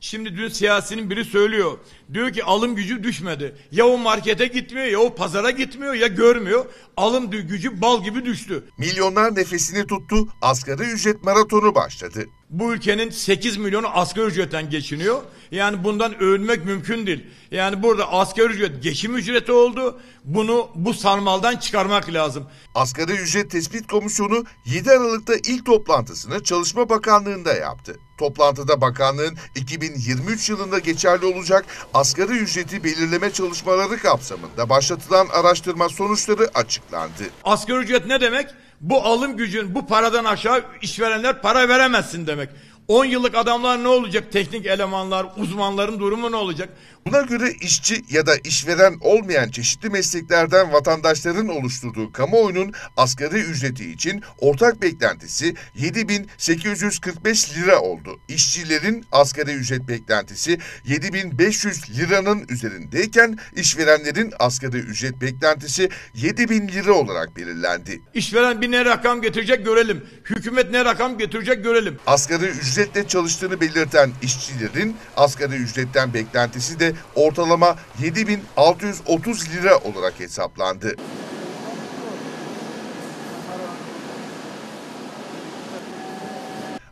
Şimdi dün siyasinin biri söylüyor. Diyor ki alım gücü düşmedi. Ya o markete gitmiyor ya o pazara gitmiyor ya görmüyor. Alım gücü bal gibi düştü. Milyonlar nefesini tuttu, asgari ücret maratonu başladı. Bu ülkenin 8 milyonu asgari ücretten geçiniyor. Yani bundan övünmek mümkün değil. Yani burada asgari ücret geçim ücreti oldu. Bunu bu sarmaldan çıkarmak lazım. Asgari Ücret Tespit Komisyonu 7 Aralık'ta ilk toplantısını Çalışma Bakanlığı'nda yaptı. Toplantıda bakanlığın 2023 yılında geçerli olacak asgari ücreti belirleme çalışmaları kapsamında başlatılan araştırma sonuçları açıklandı. Asgari ücret ne demek? Bu alım gücün bu paradan aşağı işverenler para veremezsin demek. 10 yıllık adamlar ne olacak? Teknik elemanlar, uzmanların durumu ne olacak? Buna göre işçi ya da işveren olmayan çeşitli mesleklerden vatandaşların oluşturduğu kamuoyunun asgari ücreti için ortak beklentisi 7845 lira oldu. İşçilerin asgari ücret beklentisi 7500 liranın üzerindeyken işverenlerin asgari ücret beklentisi 7000 lira olarak belirlendi. İşveren bir ne rakam getirecek görelim. Hükümet ne rakam getirecek görelim. Asgari ücretle çalıştığını belirten işçilerin asgari ücretten beklentisi de ortalama 7630 lira olarak hesaplandı.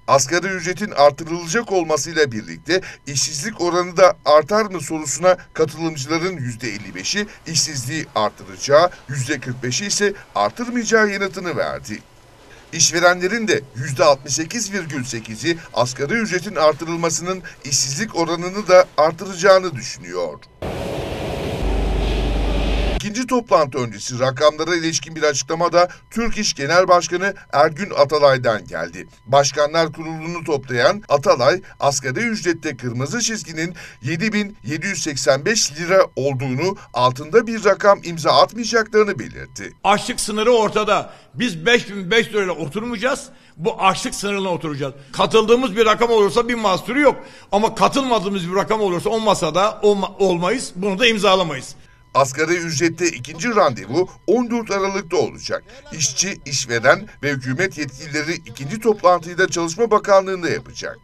Asgari ücretin artırılacak olmasıyla birlikte işsizlik oranı da artar mı sorusuna katılımcıların %55'i işsizliği artıracağı, %45'i ise artırmayacağı yanıtını verdi. İşverenlerin de %68,8'i asgari ücretin artırılmasının işsizlik oranını da artıracağını düşünüyor. İkinci toplantı öncesi rakamlara ilişkin bir açıklamada Türk İş Genel Başkanı Ergün Atalay'dan geldi. Başkanlar Kurulu'nu toplayan Atalay, asgari ücrette kırmızı çizginin 7785 lira olduğunu, altında bir rakam imza atmayacaklarını belirtti. Açlık sınırı ortada. Biz 5500 lirayla oturmayacağız. Bu açlık sınırına oturacağız. Katıldığımız bir rakam olursa bir mahsuru yok. Ama katılmadığımız bir rakam olursa o masada olma- olmayız. Bunu da imzalamayız. Asgari ücrette ikinci randevu 14 Aralık'ta olacak. İşçi, işveren ve hükümet yetkilileri ikinci toplantıyı da Çalışma Bakanlığı'nda yapacak.